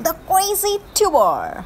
The Crazy Tuber.